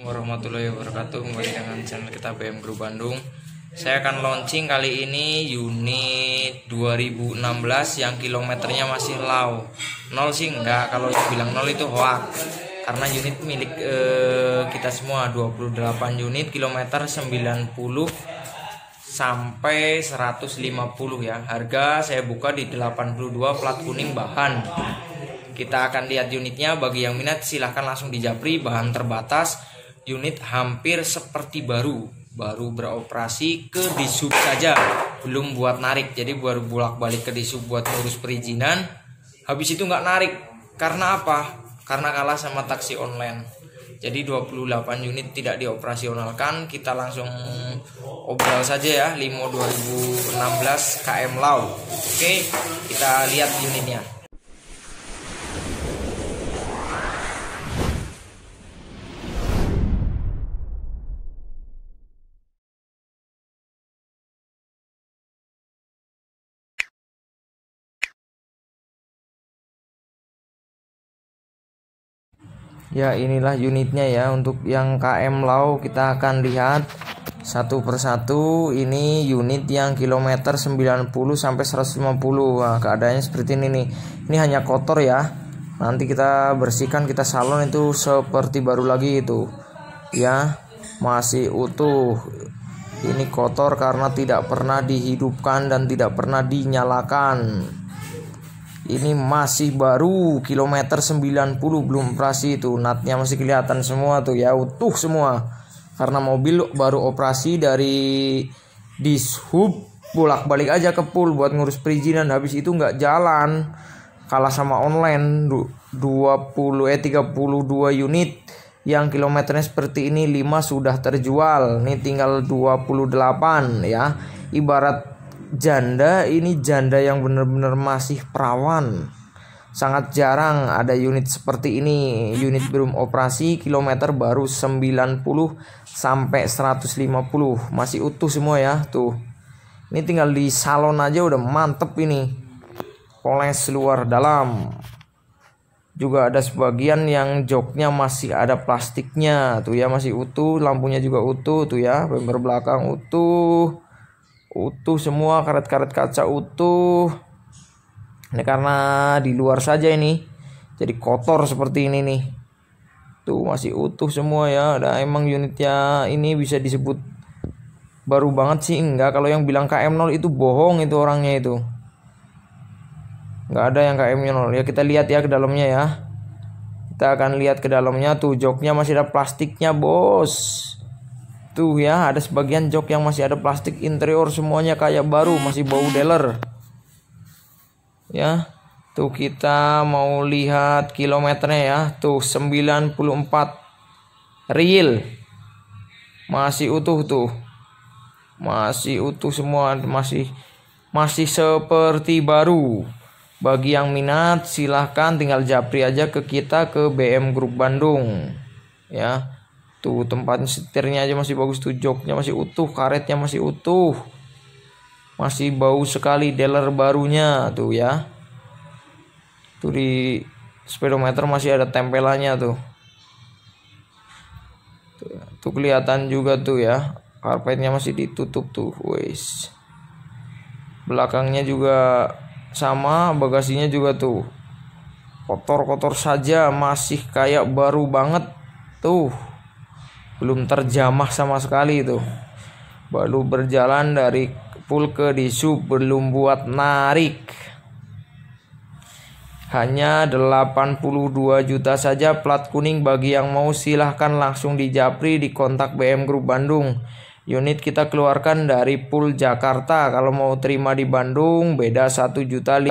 warahmatullahi wabarakatuh. Kembali dengan channel kita BM Group Bandung. Saya akan launching kali ini unit 2016 yang kilometernya masih low nol sih enggak. Kalau bilang nol itu hoax. Karena unit milik eh, kita semua 28 unit kilometer 90 sampai 150 ya. Harga saya buka di 82 plat kuning bahan. Kita akan lihat unitnya. Bagi yang minat silahkan langsung di Japri. Bahan terbatas unit hampir seperti baru baru beroperasi ke disub saja belum buat narik. Jadi baru bolak balik ke disub buat ngurus perizinan habis itu nggak narik. Karena apa? Karena kalah sama taksi online. Jadi 28 unit tidak dioperasionalkan kita langsung obrol saja ya limo 2016 KM Lau. Oke kita lihat unitnya Ya inilah unitnya ya. Untuk yang KM Lau kita akan lihat satu persatu ini unit yang kilometer 90 sampai 150 nah, keadaannya seperti ini nih. Ini hanya kotor ya. Nanti kita bersihkan kita salon itu seperti baru lagi itu. Ya masih utuh. Ini kotor karena tidak pernah dihidupkan dan tidak pernah dinyalakan ini masih baru kilometer 90 belum operasi itu. Natnya masih kelihatan semua tuh ya utuh semua. Karena mobil baru operasi dari dishub bolak balik aja ke pool buat ngurus perizinan. Habis itu nggak jalan kalah sama online. 20 eh 32 unit yang kilometernya seperti ini 5 sudah terjual. Ini tinggal 28 ya. Ibarat janda ini janda yang benar-benar masih perawan. Sangat jarang ada unit seperti ini. Unit belum operasi kilometer baru 90 sampai 150 masih utuh semua ya tuh. Ini tinggal di salon aja udah mantep ini. Poles luar dalam. Juga ada sebagian yang joknya masih ada plastiknya tuh ya masih utuh. Lampunya juga utuh tuh ya. Bumper belakang utuh utuh semua karet-karet kaca utuh. Ini karena di luar saja ini. Jadi kotor seperti ini nih. Tuh masih utuh semua ya. Ada emang unitnya ini bisa disebut baru banget sih. Enggak kalau yang bilang KM0 itu bohong itu orangnya itu. Nggak ada yang KM-nya 0 ya kita lihat ya ke dalamnya ya. Kita akan lihat ke dalamnya. Tuh joknya masih ada plastiknya bos Tuh ya, ada sebagian jok yang masih ada plastik interior semuanya kayak baru, masih bau dealer. Ya. Tuh kita mau lihat kilometernya ya. Tuh 94 real. Masih utuh tuh. Masih utuh semua, masih masih seperti baru. Bagi yang minat silahkan tinggal japri aja ke kita ke BM Group Bandung. Ya Tuh tempat setirnya aja masih bagus tuh joknya masih utuh, karetnya masih utuh. Masih bau sekali dealer barunya tuh ya. Tuh di speedometer masih ada tempelannya tuh. Tuh, tuh kelihatan juga tuh ya. Karpetnya masih ditutup tuh, wes. Belakangnya juga sama, bagasinya juga tuh. Kotor-kotor saja masih kayak baru banget tuh belum terjamah sama sekali itu. Baru berjalan dari pool ke disu belum buat narik. Hanya 82 juta saja plat kuning bagi yang mau silahkan langsung di Japri di kontak BM Group Bandung. Unit kita keluarkan dari pool Jakarta. Kalau mau terima di Bandung beda 1 juta